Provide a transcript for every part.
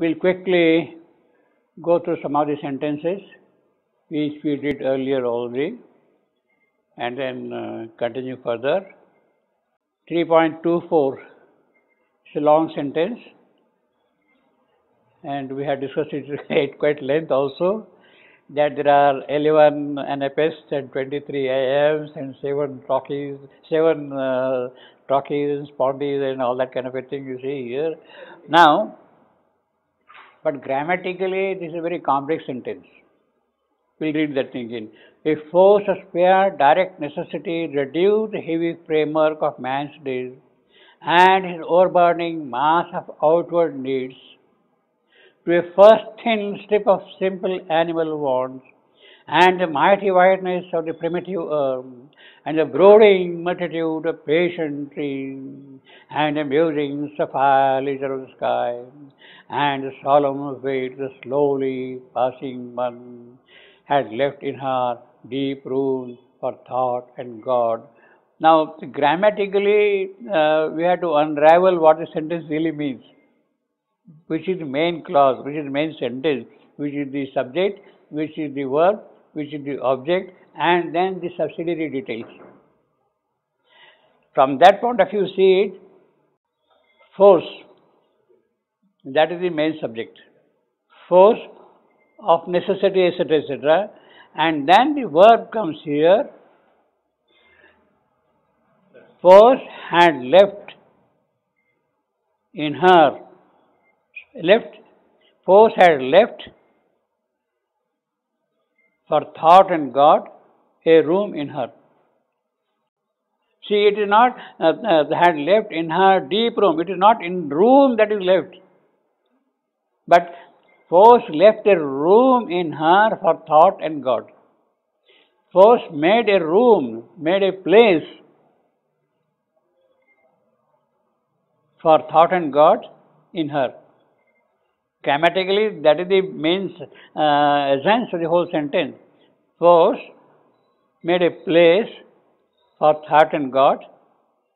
We'll quickly go through some of the sentences which we did earlier already and then uh, continue further. 3.24 is a long sentence and we have discussed it at quite length also that there are 11 anapests and 23 iambs and 7 trochees, 7 uh, spondees and all that kind of a thing you see here. Now, but grammatically this is a very complex sentence. We'll read that thing again. A force of spare direct necessity reduced the heavy framework of man's days and his overburning mass of outward needs to a first thin strip of simple animal wants and the mighty whiteness of the primitive earth and the brooding multitude of patient trees and the musing foliage of the sky and the solemn weight the slowly passing month had left in her deep room for thought and God. Now, grammatically, uh, we have to unravel what the sentence really means. Which is the main clause, which is the main sentence, which is the subject, which is the verb, which is the object, and then the subsidiary details. From that point of view, see it, force, that is the main subject. Force of necessity, etc., etc. And then the verb comes here. Force had left in her, left, force had left for thought and God a room in her. See, it is not uh, uh, had left in her deep room. It is not in room that is left. But Force left a room in her for thought and God. Force made a room, made a place for thought and God in her. Grammatically, that is the main uh, essence of the whole sentence. Force made a place for thought and God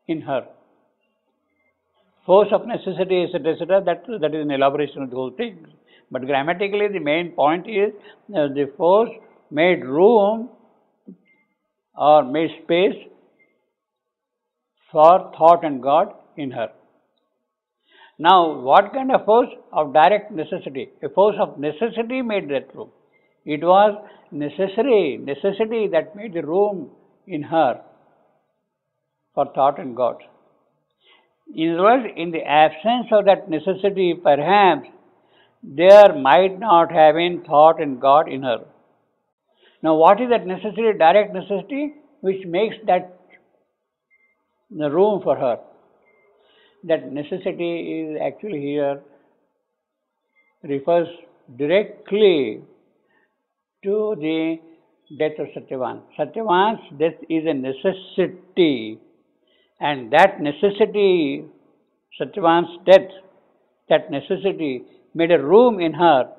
in her. Force of necessity, etc., etc., that, that is an elaboration of the whole thing. But grammatically, the main point is uh, the force made room or made space for thought and God in her. Now, what kind of force? Of direct necessity. A force of necessity made that room. It was necessary, necessity that made the room in her for thought and God. In other words, in the absence of that necessity, perhaps there might not have been thought in God in her. Now, what is that necessity, direct necessity, which makes that the room for her? That necessity is actually here refers directly to the death of Satyavan. Satyavan's death is a necessity, and that necessity, Satyavan's death, that necessity made a room in her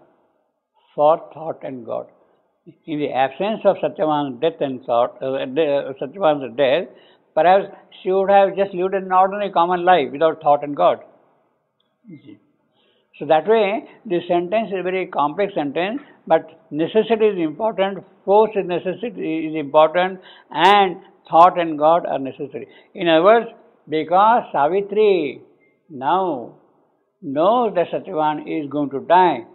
for thought and God. In the absence of Satyavan's death and thought, uh, uh, Satyavan's death, perhaps she would have just lived an ordinary common life without thought and God. So that way, this sentence is a very complex sentence, but necessity is important, force is necessity is important, and thought and God are necessary. In other words, because Savitri now knows that Satyavan is going to die.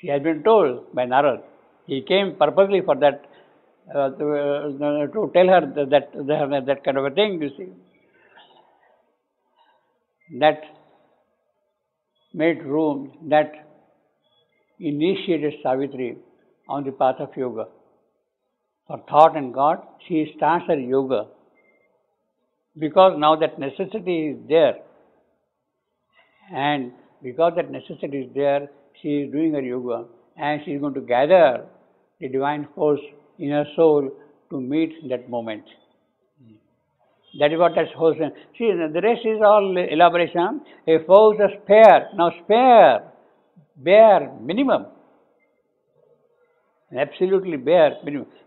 She has been told by Narad. He came purposely for that, uh, to, uh, to, tell her that, that, that kind of a thing, you see. That made room, that initiated Savitri on the path of yoga. For thought and God, she starts her yoga because now that necessity is there and because that necessity is there she is doing her yoga and she is going to gather the divine force in her soul to meet that moment. That is what that whole thing. See, the rest is all elaboration. A force of spare. Now, spare, bare, minimum. Absolutely bare.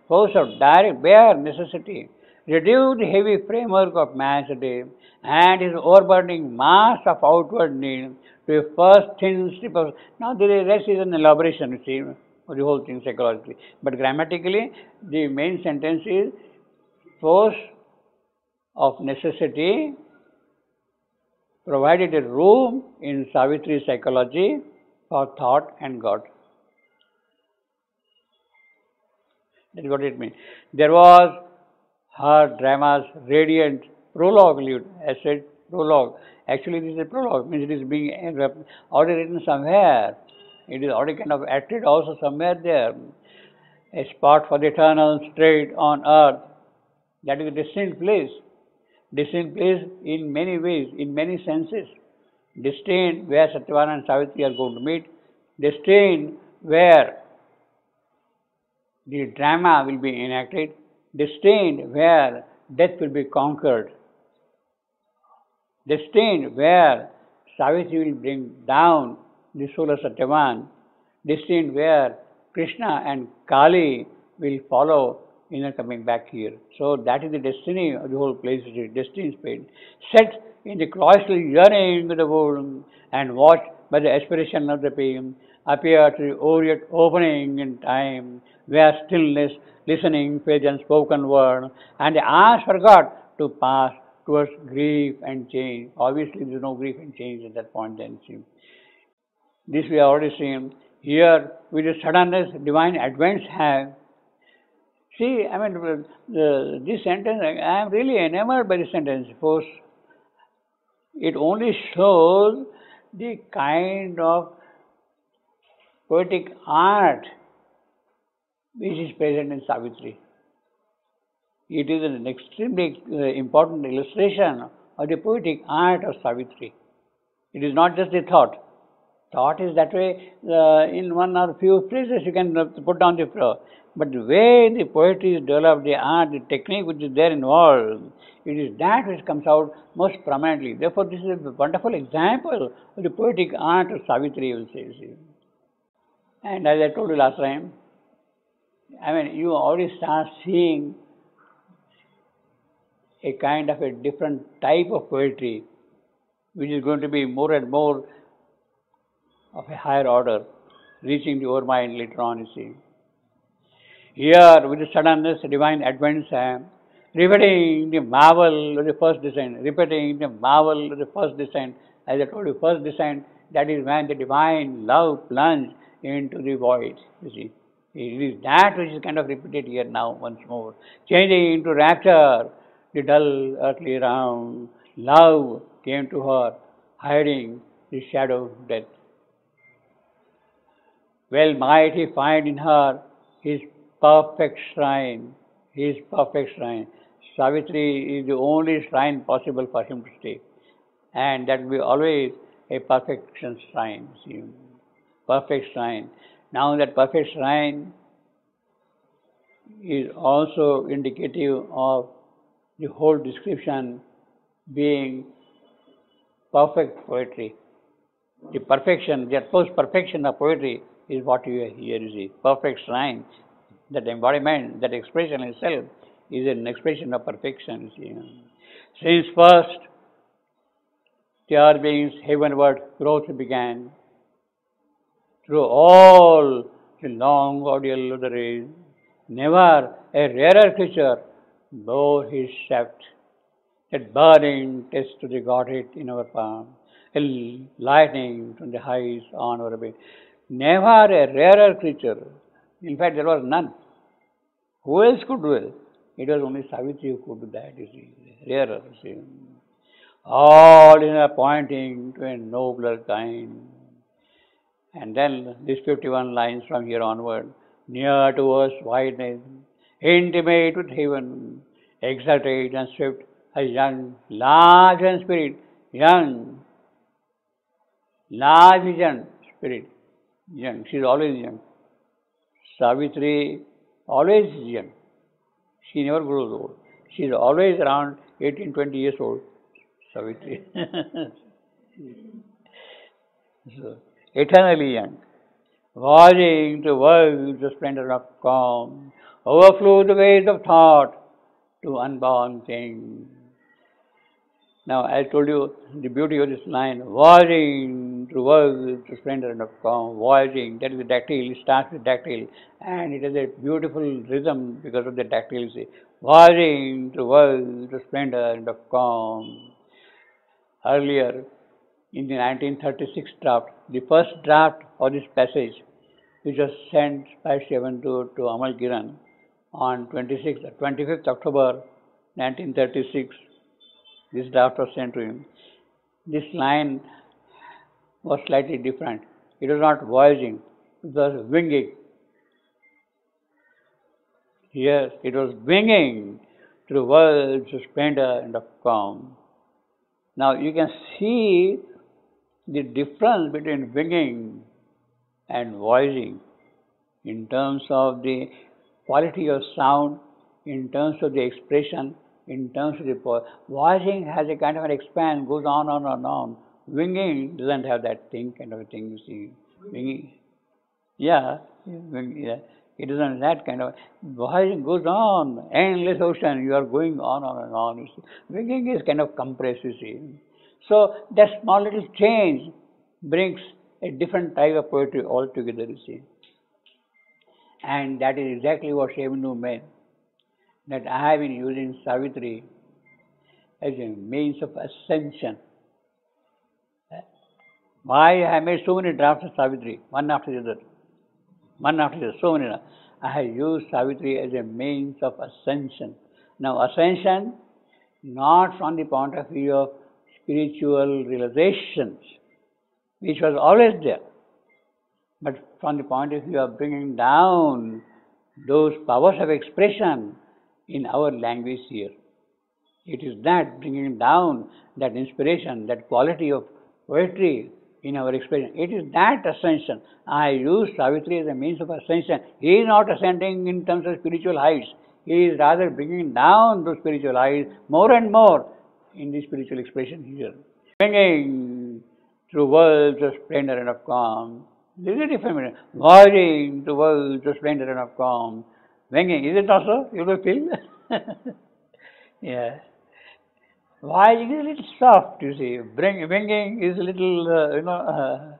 Force of direct, bare necessity reduce the heavy framework of man's day and his overburdening mass of outward need to a first thin strip of. Now, the rest is an elaboration, you see, the whole thing psychologically. But grammatically, the main sentence is force of necessity provided a room in Savitri psychology for thought and God. That's what it means. There was her drama's radiant prologue, I said prologue. Actually, this is a prologue, means it is being uh, already written somewhere. It is already kind of acted also somewhere there. A spot for the eternal straight on earth. That is a distinct place. Distinct place in many ways, in many senses. Destined where Satyavana and Savitri are going to meet. Destined where the drama will be enacted. Destined where death will be conquered destined where Savitri will bring down the solar Satyavan, destined where Krishna and Kali will follow in the coming back here. So that is the destiny of the whole place, is destiny spade. Set in the cloistral yearning of the world and watched by the aspiration of the pain, appear to opening in time, where stillness, listening, faith and spoken word, and the eyes forgot to pass towards grief and change. Obviously, there is no grief and change at that point then. See. This we have already seen. Here, with the suddenness divine advents have. See, I mean, this sentence, I am really enamored by this sentence. First, it only shows the kind of poetic art which is present in Savitri. It is an extremely uh, important illustration of the poetic art of Savitri. It is not just the thought. Thought is that way, uh, in one or few phrases you can put down the flow. But the way the poetry is developed, the art, the technique which is there involved, it is that which comes out most prominently. Therefore, this is a wonderful example of the poetic art of Savitri, you will say. And as I told you last time, I mean, you already start seeing a kind of a different type of poetry, which is going to be more and more of a higher order, reaching over mind later on, you see. Here, with the suddenness, divine advents am, uh, repeating the marvel of the first descent, repeating the marvel of the first descent. As I told you, first descent, that is when the divine love plunged into the void, you see. It is that which is kind of repeated here now once more. Changing into rapture, the dull earthly round. Love came to her, hiding the shadow of death. Well might he find in her his perfect shrine, his perfect shrine. Savitri is the only shrine possible for him to stay. And that will be always a perfection shrine. See, perfect shrine. Now that perfect shrine is also indicative of the whole description being perfect poetry. The perfection, the utmost perfection of poetry is what you hear, you see. Perfect shrine, that embodiment, that expression itself is an expression of perfection, you. Since first the earth being's heavenward growth began, through all the long ordeal of the race, never a rarer creature bore his shaft, that burning test to the Godhead in our palm, a lightning from the heights on our way. Never a rarer creature. In fact, there was none. Who else could do it? It was only Savitri who could do that, you see. Rarer, you see. All in a pointing to a nobler kind. And then these 51 lines from here onward. Near to us wideness, intimate with heaven, exalted and swift, a young, large in spirit, young, large vision spirit, young. She is always young. Savitri always young. She never grows old. She is always around 18, 20 years old. Savitri. so, eternally young. Voyaging to world the splendor of calm overflow the waves of thought, to unborn things. Now, I told you the beauty of this line, voyaging through worlds to splendor of calm, voyaging, that is the dactyl, it starts with dactyl, and it has a beautiful rhythm because of the dactyl. Voyaging through worlds to splendor of calm. Earlier, in the 1936 draft, the first draft of this passage, which was sent by Sri Aurobindo to Amal Kiran on 26, 25th October 1936, this draft was sent to him. This line was slightly different. It was not voyaging, it was winging. Yes, it was winging through worlds splendor and of calm. Now you can see the difference between winging and voicing in terms of the quality of sound, in terms of the expression, in terms of the po- voicing has a kind of an expand, goes on on and on. Winging doesn't have that thing, kind of a thing, you see. Winging, yeah, yeah. It doesn't that kind of voicing goes on, endless ocean, you are going on and on and on. You see. Winging is kind of compressed, you see. So that small little change brings a different type of poetry altogether, you see. And that is exactly what Sri Aurobindo meant. That I have been using Savitri as a means of ascension. Why I made so many drafts of Savitri, one after the other. One after the other, so many. I have used Savitri as a means of ascension. Now, ascension, not from the point of view of spiritual realizations, which was always there, but from the point of view of bringing down those powers of expression in our language here. It is that bringing down that inspiration, that quality of poetry in our expression. It is that ascension. I use Savitri as a means of ascension. He is not ascending in terms of spiritual heights. He is rather bringing down those spiritual heights more and more in the spiritual expression here. Bringing through worlds of splendor and of calm. This is a different meaning. Voyaging through worlds of splendor and of calm. Winging, is it also? You will feel? yeah. Voyaging is a little soft, you see. Bring, winging is a little, uh, you know, uh,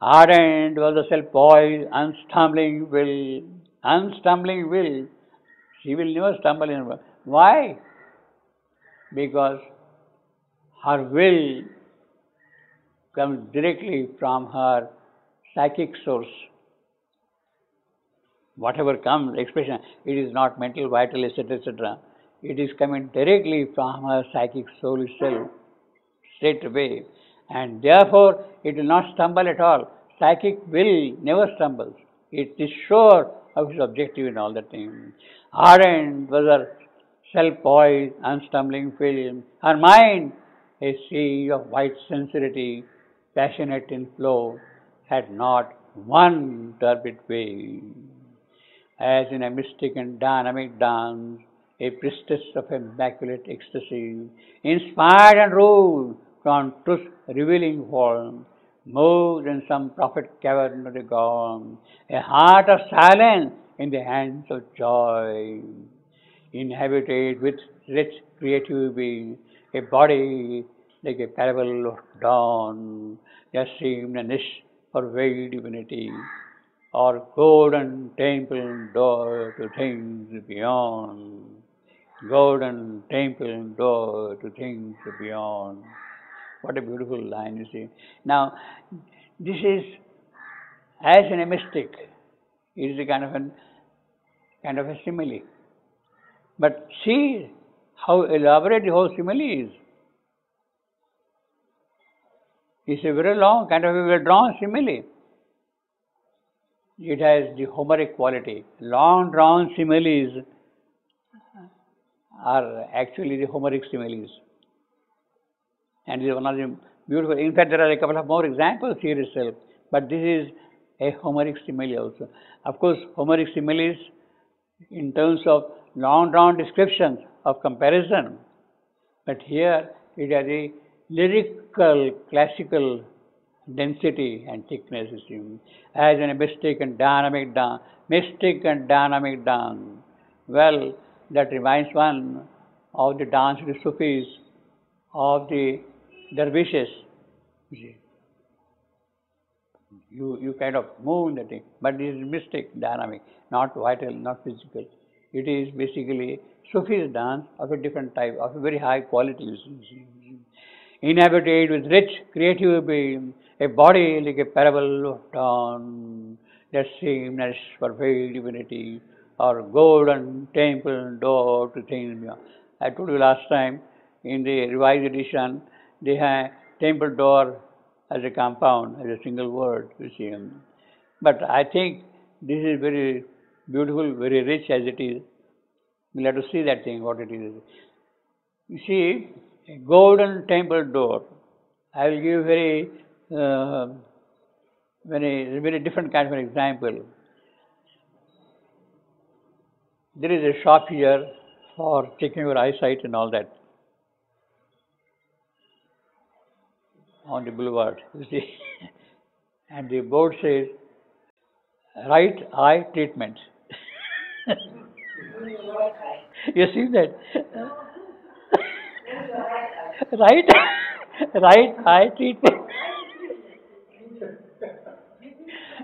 ardent was the self poised, unstumbling will. Unstumbling will. She will never stumble in. Why? Because her will comes directly from her psychic source. Whatever comes, expression, it is not mental, vital, etc., etc. It is coming directly from her psychic soul itself, straight away. And therefore, it will not stumble at all. Psychic will never stumbles. It is sure of its objective in all the things. Ardent was her self-poised, unstumbling film. Her mind, a sea of white sincerity, passionate in flow, had not one turbid wave. As in a mystic and dynamic dance, a priestess of immaculate ecstasy, inspired and ruled from truth's revealing form, moved in some prophet cavern of the God, a heart of silence in the hands of joy, inhabited with rich creative being, a body like a parable of dawn, there seemed a niche for veiled divinity, or golden temple door to things beyond. Golden temple door to things beyond. What a beautiful line, you see. Now, this is, as in a mystic, it is a kind of a kind of a simile. But see how elaborate the whole simile is. It's a very long, kind of a well drawn simile. It has the Homeric quality. Long drawn similes uh-huh. are actually the Homeric similes. And this is one of the beautiful. In fact, there are a couple of more examples here itself. But this is a Homeric simile also. Of course, Homeric similes in terms of long drawn descriptions of comparison. But here it has a lyrical, classical density and thickness, as in a mystic and dynamic dance. Mystic and dynamic dance. Well, that reminds one of the dance of the Sufis, of the dervishes. You. You, you kind of move in the thing, but it is mystic, dynamic, not vital, not physical. It is basically Sufi's dance of a different type, of a very high quality. Inhabited with rich creative being, a body like a parable of dawn that seamless veiled divinity, or golden temple door to things. I told you last time in the revised edition, they have temple door as a compound, as a single word, you see. But I think this is very beautiful, very rich as it is. We'll have to see that thing, what it is. You see, a golden temple door. I will give very, uh, very, very different kind of an example. There is a shop here for checking your eyesight and all that. On the boulevard, you see. and the board says, right eye treatment. You see that? right, right eye treatment.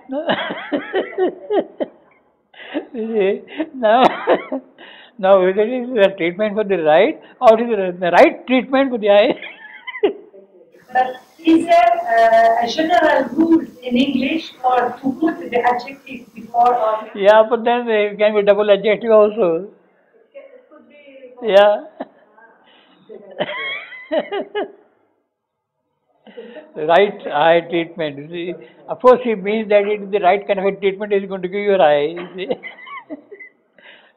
no. see, now, now whether it is a treatment for the right or it is the right treatment for the eye. But is there uh, a general rule in English for to put the adjective before or yeah, but then it can be double adjective also. Yeah. right eye treatment. You see, of course, he means that it is the right kind of a treatment is going to give your eye. See.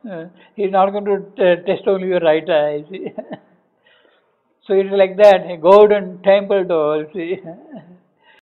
Uh, He's not going to test only your right eye. See. so it is like that, a golden temple door. You see.